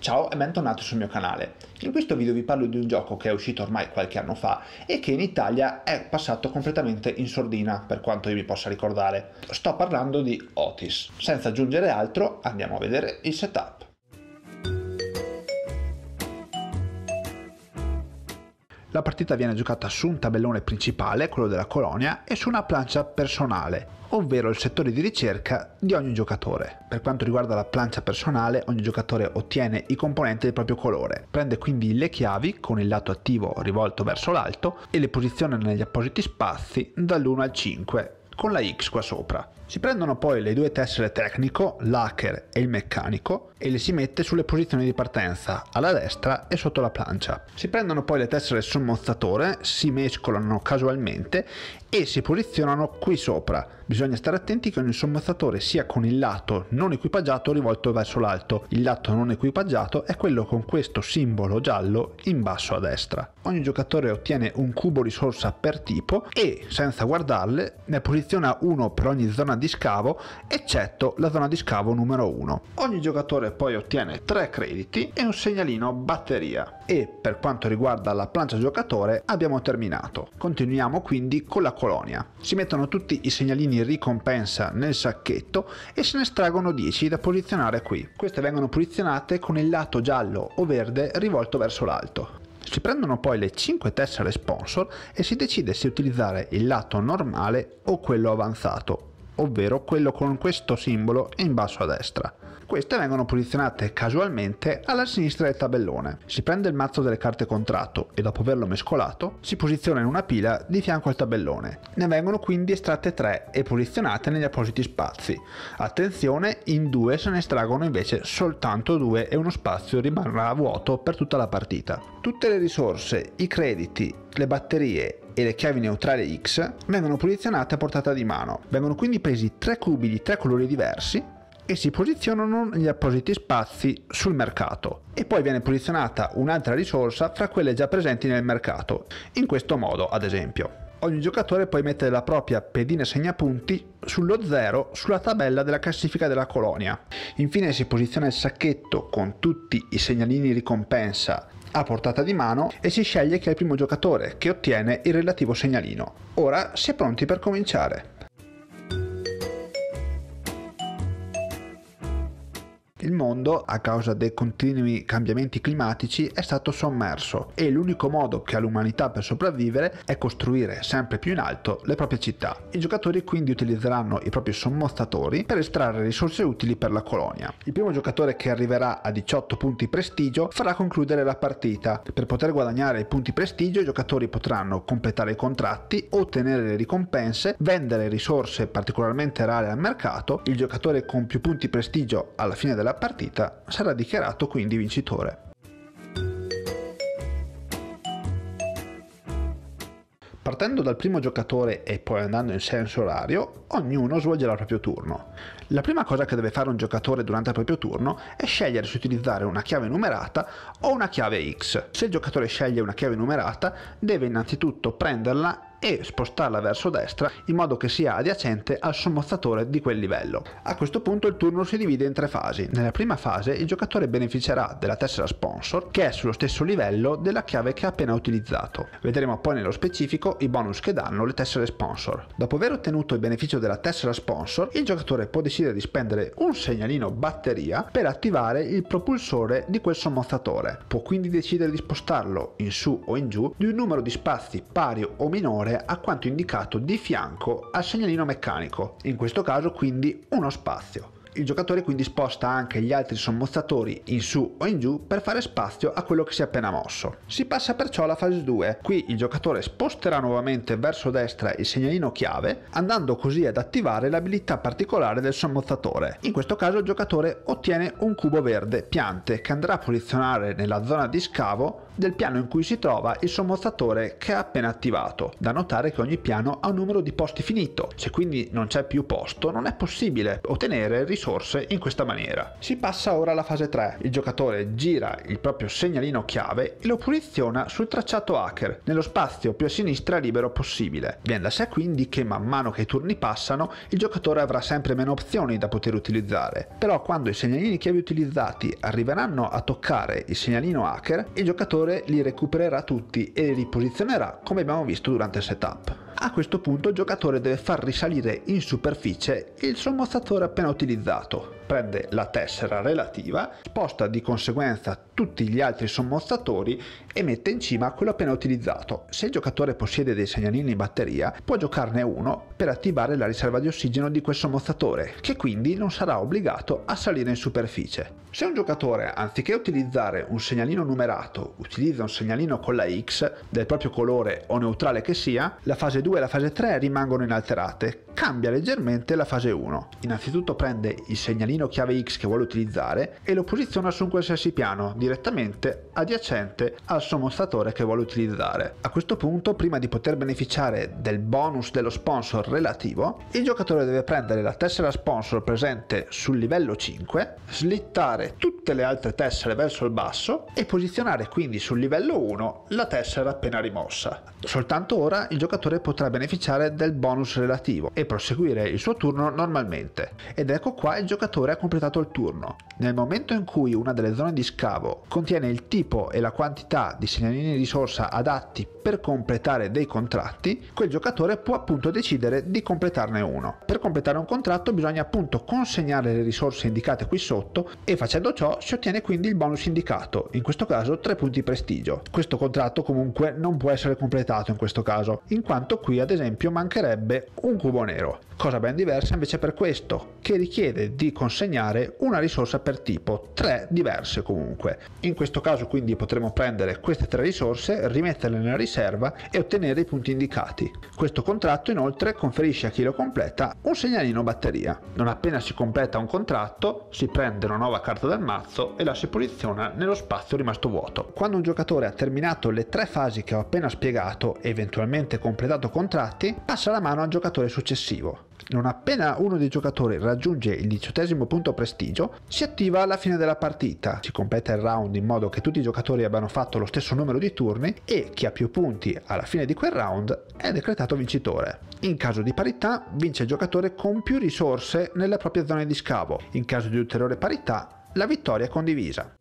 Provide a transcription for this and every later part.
Ciao e bentornati sul mio canale. In questo video vi parlo di un gioco che è uscito ormai qualche anno fa e che in Italia è passato completamente in sordina per quanto io mi possa ricordare. Sto parlando di Otis. Senza aggiungere altro andiamo a vedere il setup. La partita viene giocata su un tabellone principale, quello della colonia, e su una plancia personale, ovvero il settore di ricerca di ogni giocatore. Per quanto riguarda la plancia personale, ogni giocatore ottiene i componenti del proprio colore, prende quindi le chiavi con il lato attivo rivolto verso l'alto e le posiziona negli appositi spazi dall'1 al 5 con la X qua sopra. Si prendono poi le due tessere tecnico, l'hacker e il meccanico, e le si mette sulle posizioni di partenza, alla destra e sotto la plancia. Si prendono poi le tessere sommozzatore, si mescolano casualmente e si posizionano qui sopra. Bisogna stare attenti che ogni sommozzatore sia con il lato non equipaggiato rivolto verso l'alto. Il lato non equipaggiato è quello con questo simbolo giallo in basso a destra. Ogni giocatore ottiene un cubo risorsa per tipo e, senza guardarle, ne posiziona uno per ogni zona di scavo, eccetto la zona di scavo numero 1. Ogni giocatore poi ottiene 3 crediti e un segnalino batteria. E per quanto riguarda la plancia giocatore abbiamo terminato. Continuiamo quindi con la colonia. Si mettono tutti i segnalini ricompensa nel sacchetto e se ne estraggono 10 da posizionare qui. Queste vengono posizionate con il lato giallo o verde rivolto verso l'alto. Si prendono poi le 5 tessere sponsor e si decide se utilizzare il lato normale o quello avanzato ovvero quello con questo simbolo in basso a destra. Queste vengono posizionate casualmente alla sinistra del tabellone. Si prende il mazzo delle carte contratto e dopo averlo mescolato si posiziona in una pila di fianco al tabellone. Ne vengono quindi estratte 3 e posizionate negli appositi spazi. Attenzione, in due se ne estraggono invece soltanto due e uno spazio rimarrà vuoto per tutta la partita. Tutte le risorse, i crediti, le batterie e le chiavi neutrali X vengono posizionate a portata di mano. Vengono quindi presi tre cubi di tre colori diversi e si posizionano negli appositi spazi sul mercato e poi viene posizionata un'altra risorsa fra quelle già presenti nel mercato. In questo modo, ad esempio. Ogni giocatore poi mette la propria pedina segnapunti sullo zero sulla tabella della classifica della colonia. Infine si posiziona il sacchetto con tutti i segnalini ricompensa a portata di mano e si sceglie chi è il primo giocatore che ottiene il relativo segnalino. Ora si è pronti per cominciare. Il mondo, a causa dei continui cambiamenti climatici, è stato sommerso e l'unico modo che ha l'umanità per sopravvivere è costruire sempre più in alto le proprie città. I giocatori quindi utilizzeranno i propri sommozzatori per estrarre risorse utili per la colonia. Il primo giocatore che arriverà a 18 punti prestigio farà concludere la partita. Per poter guadagnare i punti prestigio i giocatori potranno completare i contratti, ottenere le ricompense, vendere risorse particolarmente rare al mercato. Il giocatore con più punti prestigio alla fine della della partita sarà dichiarato quindi vincitore. Partendo dal primo giocatore e poi andando in senso orario, ognuno svolgerà il proprio turno. La prima cosa che deve fare un giocatore durante il proprio turno è scegliere se utilizzare una chiave numerata o una chiave X. Se il giocatore sceglie una chiave numerata, deve innanzitutto prenderla e spostarla verso destra in modo che sia adiacente al sommozzatore di quel livello. A questo punto il turno si divide in tre fasi. Nella prima fase il giocatore beneficerà della tessera sponsor che è sullo stesso livello della chiave che ha appena utilizzato. Vedremo poi nello specifico i bonus che danno le tessere sponsor. Dopo aver ottenuto il beneficio della tessera sponsor, il giocatore può decidere di spendere un segnalino batteria per attivare il propulsore di quel sommozzatore. Può quindi decidere di spostarlo in su o in giù di un numero di spazi pari o minore minore a quanto indicato di fianco al segnalino meccanico, in questo caso quindi uno spazio. Il giocatore quindi sposta anche gli altri sommozzatori in su o in giù per fare spazio a quello che si è appena mosso. Si passa perciò alla fase 2. Qui il giocatore sposterà nuovamente verso destra il segnalino chiave, andando così ad attivare l'abilità particolare del sommozzatore. In questo caso il giocatore ottiene un cubo verde piante che andrà a posizionare nella zona di scavo del piano in cui si trova il sommozzatore che ha appena attivato. Da notare che ogni piano ha un numero di posti finito, se quindi non c'è più posto non è possibile ottenere risultati risorse in questa maniera. Si passa ora alla fase 3. Il giocatore gira il proprio segnalino chiave e lo posiziona sul tracciato hacker, nello spazio più a sinistra libero possibile. Viene da sé quindi che man mano che i turni passano, il giocatore avrà sempre meno opzioni da poter utilizzare. Però quando i segnalini chiave utilizzati arriveranno a toccare il segnalino hacker, il giocatore li recupererà tutti e li riposizionerà come abbiamo visto durante il setup. A questo punto il giocatore deve far risalire in superficie il sommozzatore appena utilizzato. Prende la tessera relativa, sposta di conseguenza tutti gli altri sommozzatori e mette in cima quello appena utilizzato. Se il giocatore possiede dei segnalini in batteria, può giocarne uno per attivare la riserva di ossigeno di quel sommozzatore, che quindi non sarà obbligato a salire in superficie. Se un giocatore, anziché utilizzare un segnalino numerato, utilizza un segnalino con la X, del proprio colore o neutrale che sia, la fase 2 e la fase 3 rimangono inalterate, cambia leggermente la fase 1. Innanzitutto prende il segnalino chiave X che vuole utilizzare e lo posiziona su un qualsiasi piano, direttamente adiacente al sommostatore che vuole utilizzare. A questo punto, prima di poter beneficiare del bonus dello sponsor relativo, il giocatore deve prendere la tessera sponsor presente sul livello 5, slittare tutte le altre tessere verso il basso e posizionare quindi sul livello 1 la tessera appena rimossa. Soltanto ora il giocatore potrà beneficiare del bonus relativo e proseguire il suo turno normalmente. Ed ecco qua il giocatore ha completato il turno. Nel momento in cui una delle zone di scavo contiene il tipo e la quantità di segnalini di risorsa adatti per completare dei contratti, quel giocatore può appunto decidere di completarne uno. Per completare un contratto bisogna appunto consegnare le risorse indicate qui sotto e facendo ciò si ottiene quindi il bonus indicato, in questo caso 3 punti prestigio. Questo contratto comunque non può essere completato in questo caso, in quanto qui ad esempio mancherebbe un cubo nero. Cosa ben diversa invece per questo, che richiede di consegnare una risorsa per tipo, tre diverse comunque. In questo caso quindi potremo prendere queste tre risorse, rimetterle nella riserva e ottenere i punti indicati. Questo contratto inoltre conferisce a chi lo completa un segnalino batteria. Non appena si completa un contratto, si prende una nuova carta del mazzo e la si posiziona nello spazio rimasto vuoto. Quando un giocatore ha terminato le tre fasi che ho appena spiegato e eventualmente completato contratti, passa la mano al giocatore successivo. Non appena uno dei giocatori raggiunge il diciottesimo punto prestigio, si attiva la fine della partita, si completa il round in modo che tutti i giocatori abbiano fatto lo stesso numero di turni e chi ha più punti alla fine di quel round è decretato vincitore. In caso di parità vince il giocatore con più risorse nelle proprie zone di scavo, in caso di ulteriore parità la vittoria è condivisa.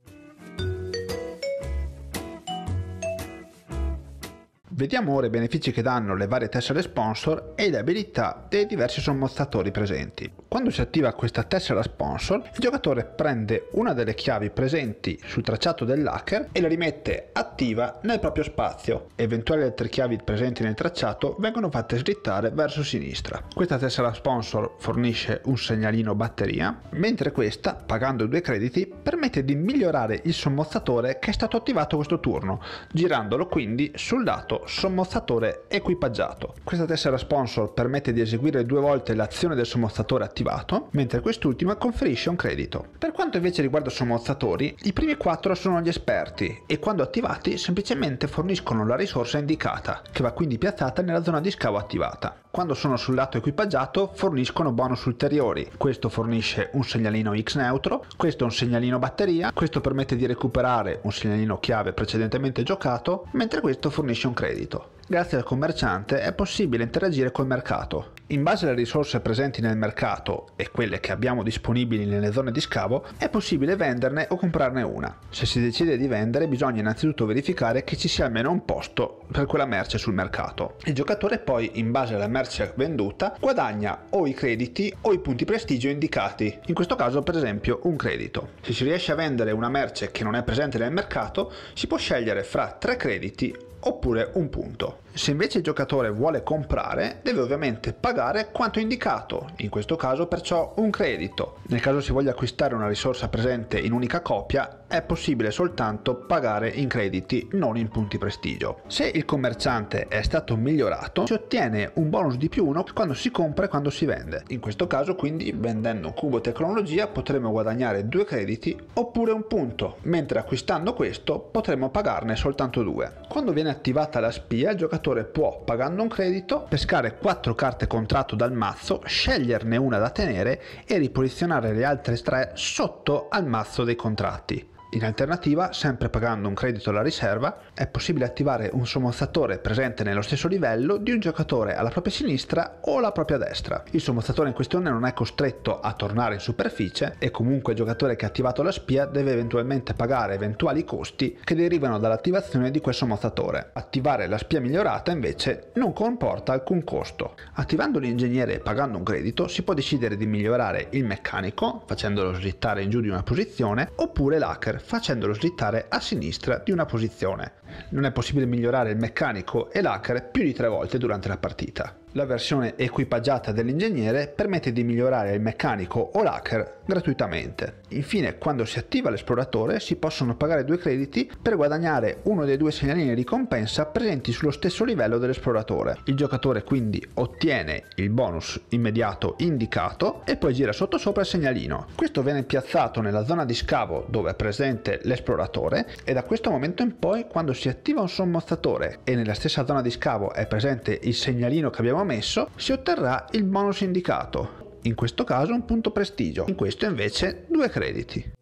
Vediamo ora i benefici che danno le varie tessere sponsor e le abilità dei diversi sommozzatori presenti. Quando si attiva questa tessera sponsor, il giocatore prende una delle chiavi presenti sul tracciato dell'hacker e la rimette attiva nel proprio spazio. Eventuali altre chiavi presenti nel tracciato vengono fatte slittare verso sinistra. Questa tessera sponsor fornisce un segnalino batteria, mentre questa, pagando due crediti, permette di migliorare il sommozzatore che è stato attivato questo turno, girandolo quindi sul lato sommozzatore equipaggiato. Questa tessera sponsor permette di eseguire due volte l'azione del sommozzatore attivato, mentre quest'ultima conferisce un credito. Per quanto invece riguarda sommozzatori, i primi quattro sono gli esperti e quando attivati semplicemente forniscono la risorsa indicata, che va quindi piazzata nella zona di scavo attivata. Quando sono sul lato equipaggiato forniscono bonus ulteriori. Questo fornisce un segnalino X neutro, questo un segnalino batteria, questo permette di recuperare un segnalino chiave precedentemente giocato, mentre questo fornisce un credito. Grazie al commerciante è possibile interagire col mercato. In base alle risorse presenti nel mercato e quelle che abbiamo disponibili nelle zone di scavo, è possibile venderne o comprarne una. Se si decide di vendere bisogna innanzitutto verificare che ci sia almeno un posto per quella merce sul mercato. Il giocatore poi, in base alla merce venduta, guadagna o i crediti o i punti prestigio indicati, in questo caso per esempio un credito. Se si riesce a vendere una merce che non è presente nel mercato, si può scegliere fra tre crediti oppure un punto. Se invece il giocatore vuole comprare, deve ovviamente pagare quanto indicato, in questo caso perciò un credito. Nel caso si voglia acquistare una risorsa presente in unica copia, è possibile soltanto pagare in crediti, non in punti prestigio. Se il commerciante è stato migliorato, si ottiene un bonus di più 1 quando si compra e quando si vende. In questo caso, quindi, vendendo cubo tecnologia potremo guadagnare due crediti oppure un punto, mentre acquistando questo potremo pagarne soltanto due. Quando viene attivata la spia, il giocatore giocatore può, pagando un credito, pescare 4 carte contratto dal mazzo, sceglierne una da tenere e riposizionare le altre 3 sotto al mazzo dei contratti. In alternativa, sempre pagando un credito alla riserva, è possibile attivare un sommozzatore presente nello stesso livello di un giocatore alla propria sinistra o alla propria destra. Il sommozzatore in questione non è costretto a tornare in superficie e comunque il giocatore che ha attivato la spia deve eventualmente pagare eventuali costi che derivano dall'attivazione di quel sommozzatore. Attivare la spia migliorata invece non comporta alcun costo. Attivando l'ingegnere e pagando un credito si può decidere di migliorare il meccanico facendolo slittare in giù di una posizione oppure l'hacker facendolo slittare a sinistra di una posizione. Non è possibile migliorare il meccanico e l'hacker più di tre volte durante la partita. La versione equipaggiata dell'ingegnere permette di migliorare il meccanico o l'hacker gratuitamente. Infine, quando si attiva l'esploratore si possono pagare due crediti per guadagnare uno dei due segnalini ricompensa presenti sullo stesso livello dell'esploratore. Il giocatore quindi ottiene il bonus immediato indicato e poi gira sotto sopra il segnalino. Questo viene piazzato nella zona di scavo dove è presente l'esploratore e da questo momento in poi quando si attiva un sommozzatore e nella stessa zona di scavo è presente il segnalino che abbiamo messo, si otterrà il bonus indicato. In questo caso un punto prestigio, in questo invece due crediti.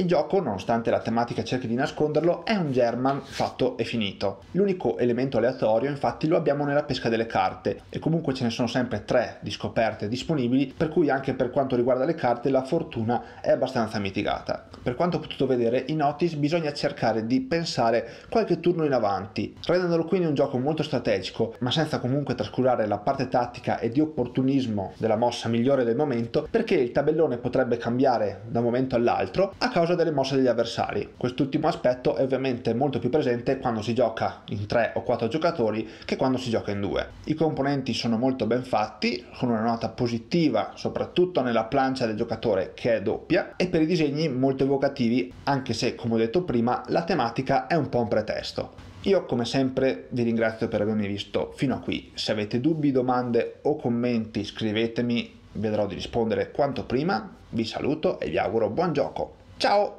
Il gioco, nonostante la tematica cerchi di nasconderlo, è un German fatto e finito. L'unico elemento aleatorio infatti lo abbiamo nella pesca delle carte e comunque ce ne sono sempre tre di scoperte disponibili per cui anche per quanto riguarda le carte la fortuna è abbastanza mitigata. Per quanto ho potuto vedere in Otis bisogna cercare di pensare qualche turno in avanti, rendendolo quindi un gioco molto strategico ma senza comunque trascurare la parte tattica e di opportunismo della mossa migliore del momento perché il tabellone potrebbe cambiare da un momento all'altro a causa causa delle mosse degli avversari. Quest'ultimo aspetto è ovviamente molto più presente quando si gioca in 3 o 4 giocatori che quando si gioca in 2. I componenti sono molto ben fatti, con una nota positiva soprattutto nella plancia del giocatore che è doppia e per i disegni molto evocativi anche se come ho detto prima la tematica è un po' un pretesto. Io come sempre vi ringrazio per avermi visto fino a qui, se avete dubbi, domande o commenti scrivetemi, vedrò di rispondere quanto prima, vi saluto e vi auguro buon gioco. Ciao!